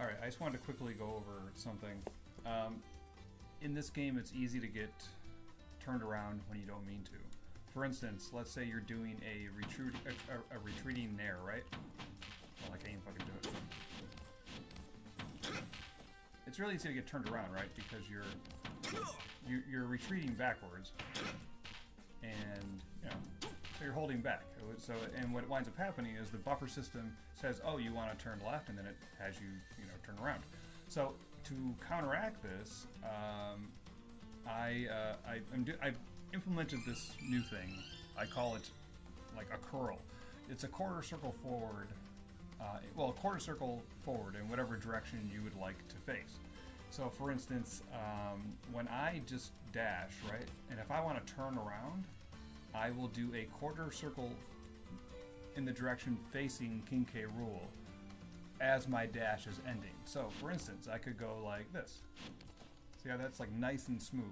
Alright, I just wanted to quickly go over something. Um, in this game, it's easy to get turned around when you don't mean to. For instance, let's say you're doing a, retreat, a, a, retreating nair, right? Well, I can't even fucking do it. It's really easy to get turned around, right? Because you're, you're retreating backwards, you're holding back. So, and what winds up happening is the buffer system says, "Oh, you want to turn left," and then it has you, you know, turn around. So, to counteract this, um, I, uh, I I've implemented this new thing. I call it like a curl. It's a quarter circle forward. Uh, well, a quarter circle forward in whatever direction you would like to face. So, for instance, um, when I just dash, right, and if I want to turn around, I will do a quarter circle in the direction facing King K. Rool as my dash is ending. So, for instance, I could go like this. See how that's like nice and smooth.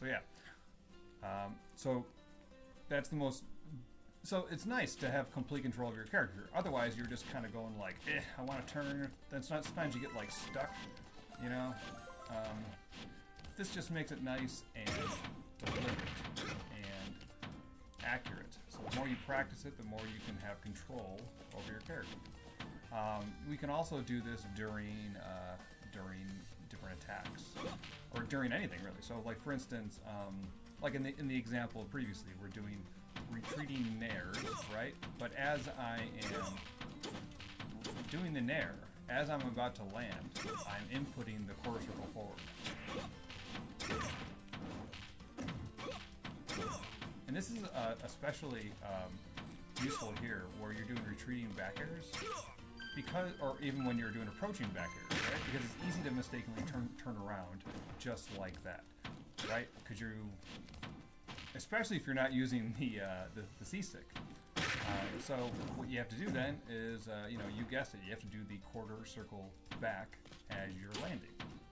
So yeah. Um, so that's the most so it's nice to have complete control of your character. Otherwise, you're just kind of going like, eh, I want to turn. That's not. Sometimes you get like stuck, you know. Um, this just makes it nice and deliberate and accurate. So the more you practice it, the more you can have control over your character. Um, we can also do this during uh, during different attacks or during anything really. So like for instance, um, like in the in the example previously, we're doing retreating nairs, right? But as I am doing the nair, as I'm about to land, I'm inputting the quarter circle forward. And this is uh, especially um, useful here, where you're doing retreating back airs, because, or even when you're doing approaching back airs, right? Because it's easy to mistakenly turn turn around just like that, right? Because you especially if you're not using the uh, the, the C-stick. Uh, so what you have to do then is, uh, you know, you guessed it, you have to do the quarter circle back as you're landing.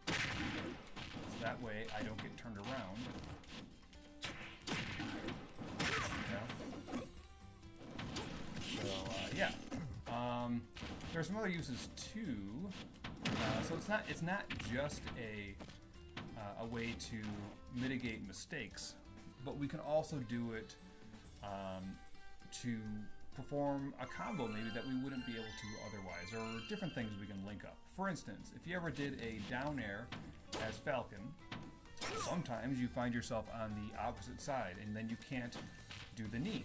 So that way I don't get turned around. So, uh, yeah. Um, there are some other uses too. Uh, so it's not it's not just a uh, a way to mitigate mistakes but we can also do it um, to perform a combo maybe that we wouldn't be able to otherwise, or different things we can link up. For instance, if you ever did a down air as Falcon, sometimes you find yourself on the opposite side, and then you can't do the knee.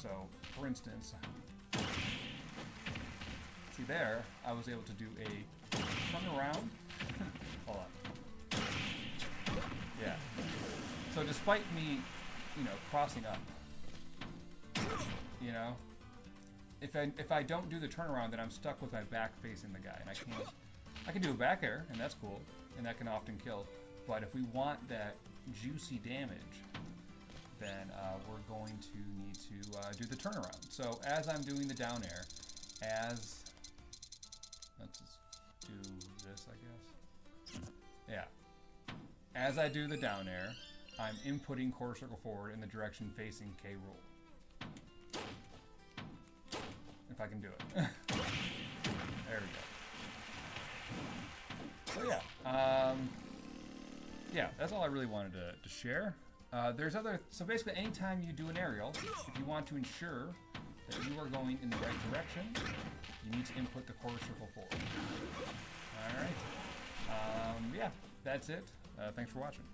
So, for instance, see there, I was able to do a turn around. Hold on. Yeah. So despite me, you know, crossing up, you know, if I if I don't do the turnaround, then I'm stuck with my back facing the guy, and I can't. I can do a back air, and that's cool, and that can often kill. But if we want that juicy damage, then uh, we're going to need to uh, do the turnaround. So as I'm doing the down air, as let's just do this, I guess. Yeah. As I do the down air, I'm inputting quarter circle forward in the direction facing K. Rool. If I can do it. there we go. So yeah, um, yeah, that's all I really wanted to, to share. Uh, there's other, so basically anytime you do an aerial, if you want to ensure that you are going in the right direction, you need to input the quarter circle forward. Alright. Um, yeah, that's it. Uh, thanks for watching.